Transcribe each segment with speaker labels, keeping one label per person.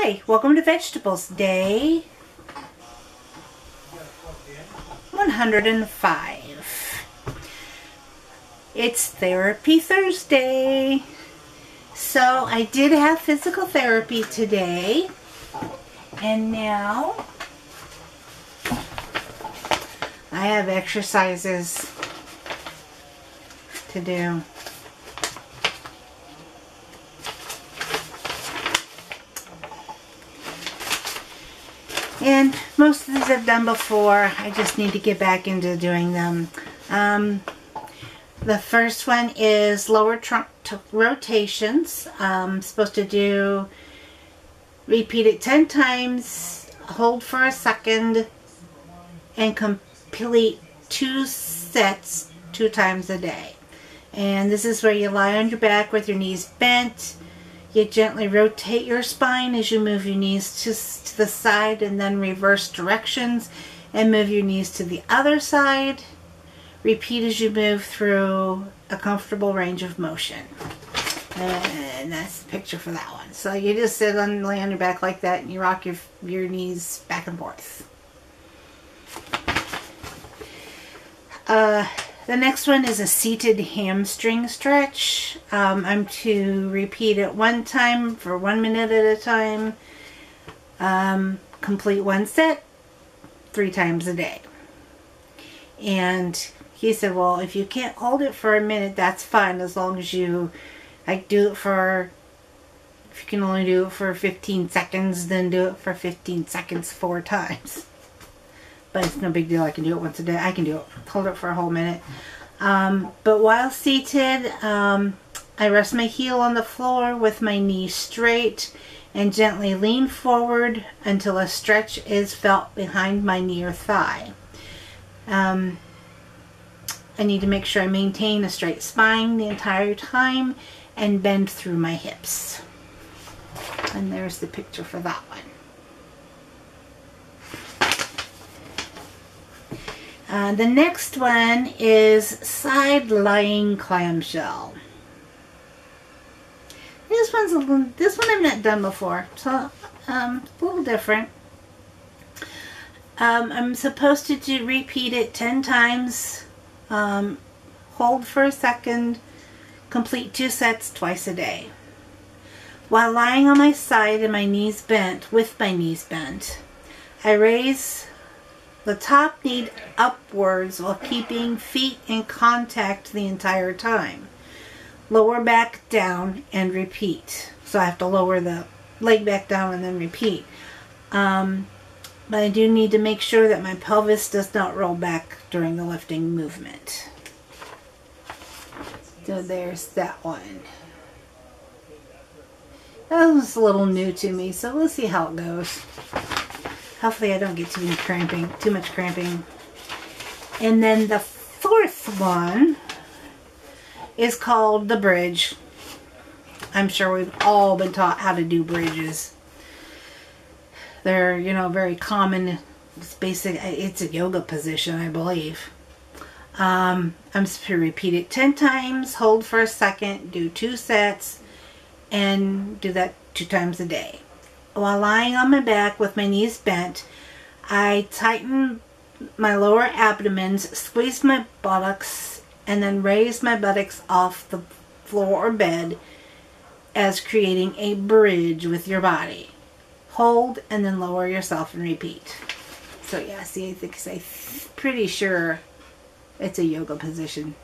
Speaker 1: Hi, welcome to VegetaBohls Day 105. It's Therapy Thursday. So I did have physical therapy today. And now I have exercises to do. And most of these I've done before. I just need to get back into doing them. Um, the first one is lower trunk rotations. I'm supposed to do, repeat it 10 times, hold for a second, and complete two sets two times a day. And this is where you lie on your back with your knees bent you gently rotate your spine as you move your knees to, to the side and then reverse directions and move your knees to the other side. Repeat as you move through a comfortable range of motion. And that's the picture for that one. So you just sit on, lay on your back like that and you rock your, your knees back and forth. Uh, the next one is a seated hamstring stretch. Um, I'm to repeat it one time for one minute at a time. Um, complete one set three times a day. And he said, well, if you can't hold it for a minute, that's fine as long as you like do it for if you can only do it for 15 seconds, then do it for 15 seconds four times but it's no big deal. I can do it once a day. I can do it. Hold it for a whole minute. Um, but while seated, um, I rest my heel on the floor with my knee straight and gently lean forward until a stretch is felt behind my knee or thigh. Um, I need to make sure I maintain a straight spine the entire time and bend through my hips. And there's the picture for that one. Uh, the next one is side lying clamshell. This one's a little, this one I've not done before, so um, a little different. Um, I'm supposed to do, repeat it 10 times, um, hold for a second, complete two sets twice a day. While lying on my side and my knees bent, with my knees bent, I raise the top knee upwards while keeping feet in contact the entire time. Lower back down and repeat. So I have to lower the leg back down and then repeat. Um, but I do need to make sure that my pelvis does not roll back during the lifting movement. So there's that one. That was a little new to me, so we'll see how it goes. Hopefully I don't get too much cramping, too much cramping. And then the fourth one is called the bridge. I'm sure we've all been taught how to do bridges. They're, you know, very common. It's basic. It's a yoga position, I believe. Um, I'm supposed to repeat it 10 times, hold for a second, do two sets, and do that two times a day. While lying on my back with my knees bent, I tighten my lower abdomen, squeeze my buttocks, and then raise my buttocks off the floor or bed as creating a bridge with your body. Hold and then lower yourself and repeat. So yeah, see, I think I'm pretty sure it's a yoga position.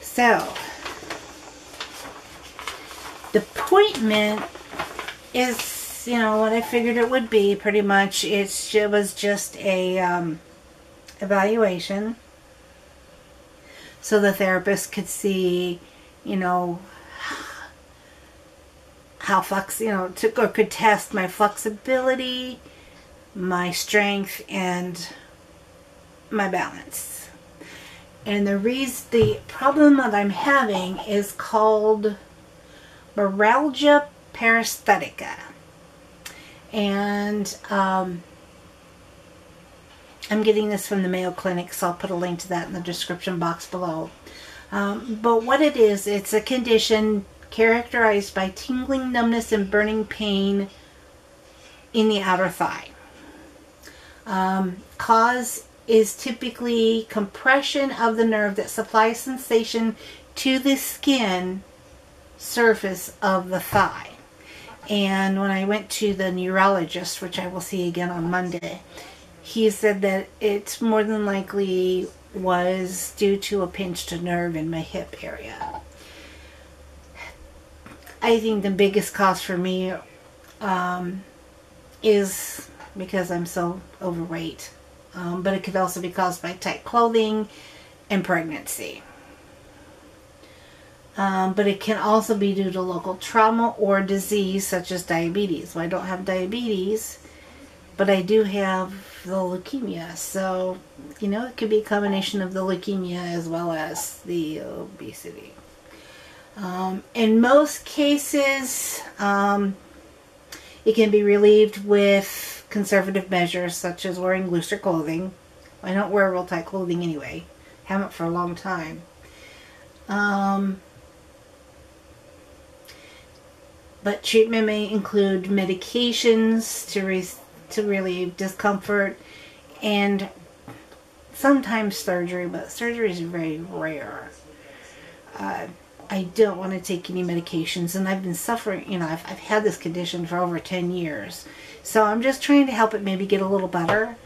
Speaker 1: So, the appointment is, you know, what I figured it would be pretty much. It's, it was just a um, evaluation so the therapist could see, you know, how flex, you know, to, or could test my flexibility, my strength, and my balance. And the reason, the problem that I'm having is called Meralgia paresthetica. And um, I'm getting this from the Mayo Clinic, so I'll put a link to that in the description box below. Um, but what it is, it's a condition characterized by tingling, numbness, and burning pain in the outer thigh. Um, cause is typically compression of the nerve that supplies sensation to the skin surface of the thigh. And when I went to the neurologist, which I will see again on Monday, he said that it more than likely was due to a pinched nerve in my hip area. I think the biggest cause for me um, is because I'm so overweight. Um, but it could also be caused by tight clothing and pregnancy. Um, but it can also be due to local trauma or disease such as diabetes. Well, I don't have diabetes, but I do have the leukemia. So, you know, it could be a combination of the leukemia as well as the obesity. Um, in most cases, um, it can be relieved with conservative measures such as wearing looser clothing. I don't wear real tight clothing anyway. Haven't for a long time. Um, but treatment may include medications to re- to relieve discomfort and sometimes surgery, but surgery is very rare. Uh, I don't want to take any medications, and I've been suffering, you know, I've, I've had this condition for over 10 years. So I'm just trying to help it maybe get a little better.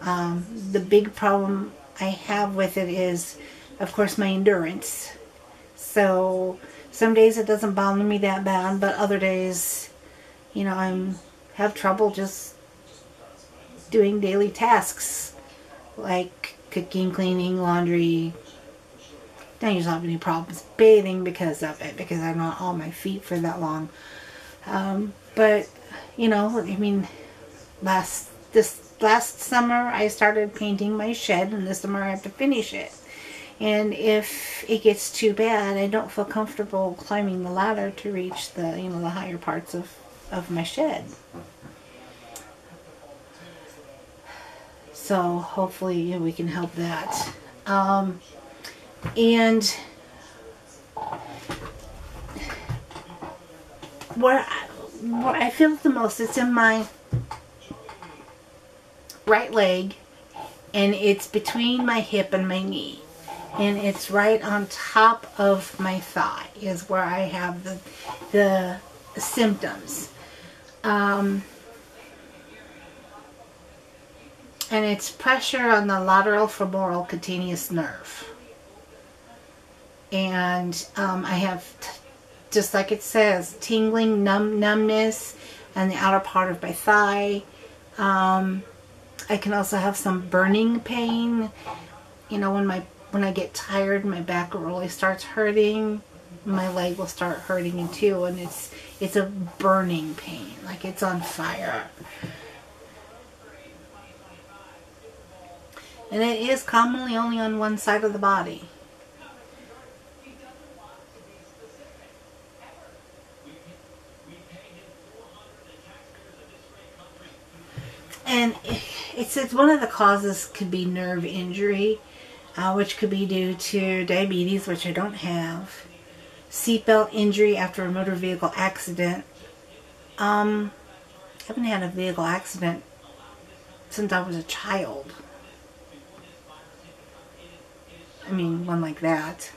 Speaker 1: Um, the big problem I have with it is, of course, my endurance. So some days it doesn't bother me that bad, but other days, you know, I'm have trouble just doing daily tasks like cooking, cleaning, laundry. Don't usually have any problems bathing because of it, because I'm not on my feet for that long. Um, but you know, I mean, last this last summer I started painting my shed, and this summer I have to finish it. And if it gets too bad, I don't feel comfortable climbing the ladder to reach the you know the higher parts of of my shed. So hopefully you know, we can help that. Um, and where I, where I feel the most, it's in my right leg, and it's between my hip and my knee. And it's right on top of my thigh is where I have the, the symptoms. Um, and it's pressure on the lateral femoral cutaneous nerve. And um, I have, just like it says, tingling, numb, numbness, and the outer part of my thigh. Um, I can also have some burning pain. You know, when my when I get tired, my back really starts hurting. My leg will start hurting too, and it's it's a burning pain, like it's on fire. And it is commonly only on one side of the body. And it says one of the causes could be nerve injury, uh, which could be due to diabetes, which I don't have, seatbelt injury after a motor vehicle accident. Um, I haven't had a vehicle accident since I was a child. I mean, one like that.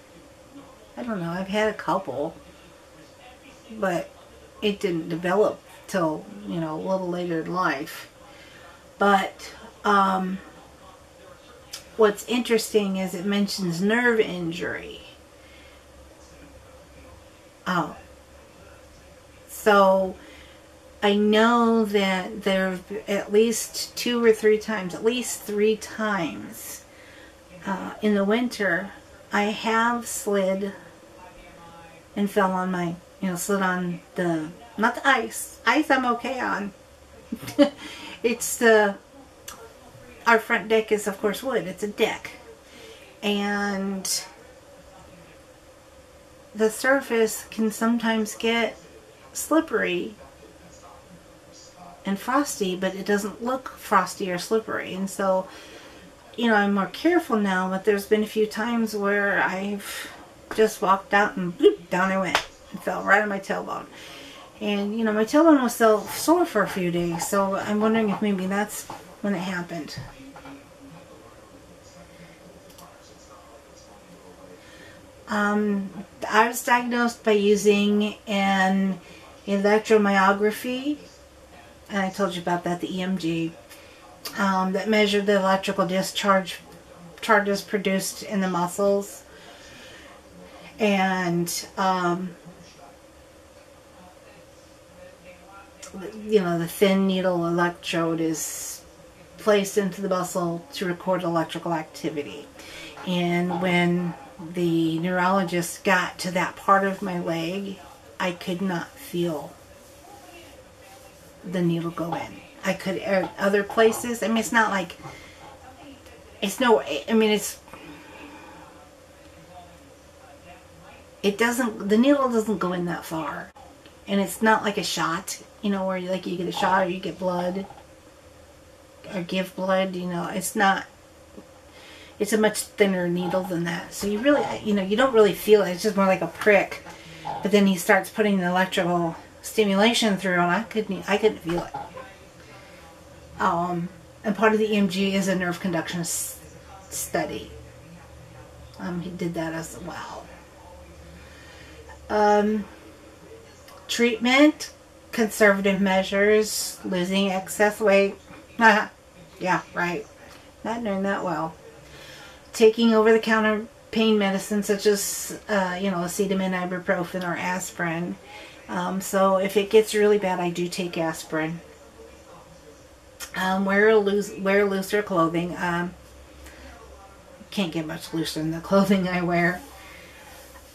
Speaker 1: I don't know. I've had a couple, but it didn't develop till you know a little later in life. But um, what's interesting is it mentions nerve injury. Oh, so I know that there have at least two or three times, at least three times uh, in the winter, I have slid and fell on my, you know, slid on the, not the ice. Ice I'm okay on. it's the, our front deck is of course wood. It's a deck. And the surface can sometimes get slippery and frosty, but it doesn't look frosty or slippery. And so you know, I'm more careful now, but there's been a few times where I've just walked out and bloop, down I went. and fell right on my tailbone. And, you know, my tailbone was still sore for a few days, so I'm wondering if maybe that's when it happened. Um, I was diagnosed by using an electromyography, and I told you about that, the EMG, um, that measured the electrical discharge charges produced in the muscles. And, um, you know, the thin needle electrode is placed into the muscle to record electrical activity. And when the neurologist got to that part of my leg, I could not feel the needle go in. I could, er, other places, I mean, it's not like, it's no, I mean, it's, it doesn't, the needle doesn't go in that far. And it's not like a shot, you know, where like you get a shot or you get blood or give blood, you know, it's not, it's a much thinner needle than that. So you really, you know, you don't really feel it. It's just more like a prick. But then he starts putting the electrical stimulation through, and I couldn't, I couldn't feel it. Um, and part of the EMG is a nerve conduction study. Um, he did that as well. Um, treatment, conservative measures, losing excess weight. yeah, right. Not doing that well. Taking over-the-counter pain medicine such as, uh, you know, acetamin, ibuprofen, or aspirin. Um, so if it gets really bad, I do take aspirin. Um, wear, loose, wear looser clothing. Um, can't get much looser than the clothing I wear.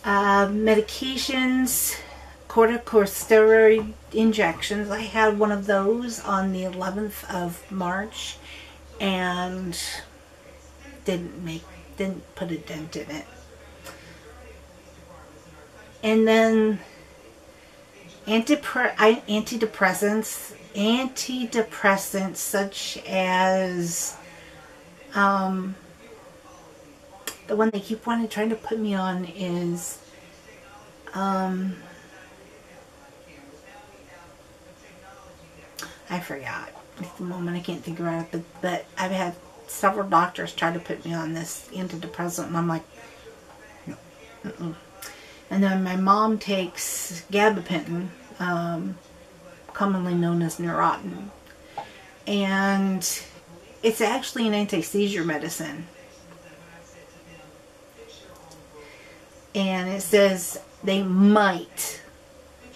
Speaker 1: Uh, medications, corticosteroid injections. I had one of those on the 11th of March and didn't make didn't put a dent in it. And then antidepressants, antidepressants such as um, the one they keep wanting trying to put me on is um, I forgot at the moment I can't think about it but, but I've had several doctors try to put me on this antidepressant and I'm like no, mm -mm. and then my mom takes gabapentin um, commonly known as Neurontin and it's actually an anti-seizure medicine and it says they might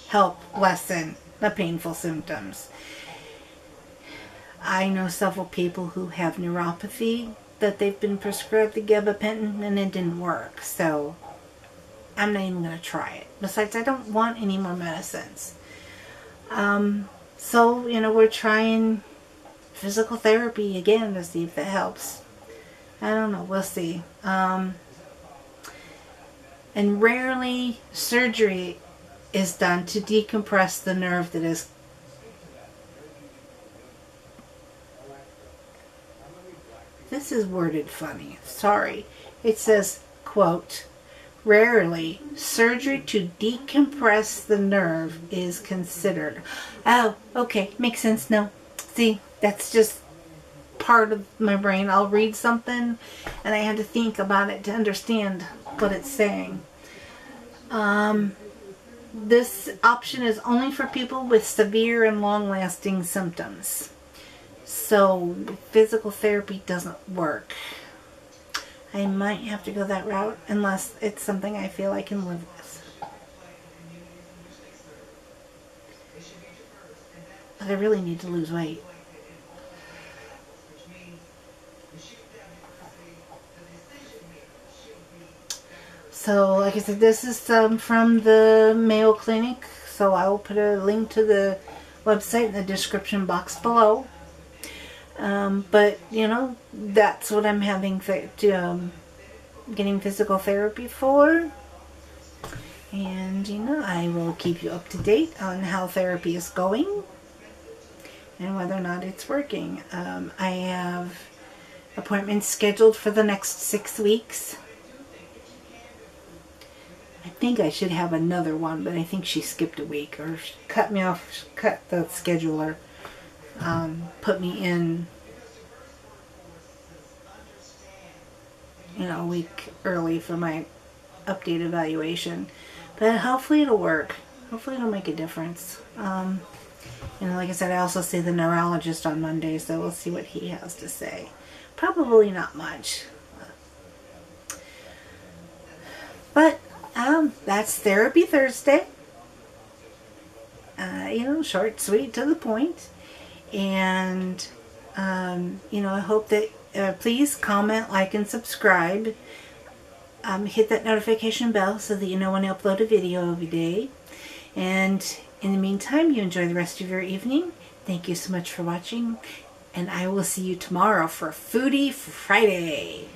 Speaker 1: help lessen the painful symptoms. I know several people who have neuropathy that they've been prescribed the gabapentin and it didn't work. So I'm not even going to try it. Besides, I don't want any more medicines. Um, so, you know, we're trying physical therapy again to see if that helps. I don't know. We'll see. Um, and rarely surgery is done to decompress the nerve that is is worded funny. Sorry. It says quote rarely surgery to decompress the nerve is considered. Oh okay. Makes sense now. See that's just part of my brain. I'll read something and I have to think about it to understand what it's saying. Um, this option is only for people with severe and long-lasting symptoms. So physical therapy doesn't work. I might have to go that route unless it's something I feel I can live with. But I really need to lose weight. So, like I said, this is um, from the Mayo Clinic. So I will put a link to the website in the description box below. Um, but, you know, that's what I'm having, to, um, getting physical therapy for. And, you know, I will keep you up to date on how therapy is going and whether or not it's working. Um, I have appointments scheduled for the next six weeks I think I should have another one, but I think she skipped a week or cut me off, cut the scheduler, um, put me in, you know, a week early for my update evaluation. But hopefully it'll work. Hopefully it'll make a difference. Um, you know, like I said, I also see the neurologist on Monday, so we'll see what he has to say. Probably not much. But um, that's Therapy Thursday. Uh, you know, short, sweet, to the point. And, um, you know, I hope that, uh, please comment, like, and subscribe. Um, hit that notification bell so that you know when I upload a video every day. And in the meantime, you enjoy the rest of your evening. Thank you so much for watching. And I will see you tomorrow for Foodie Friday.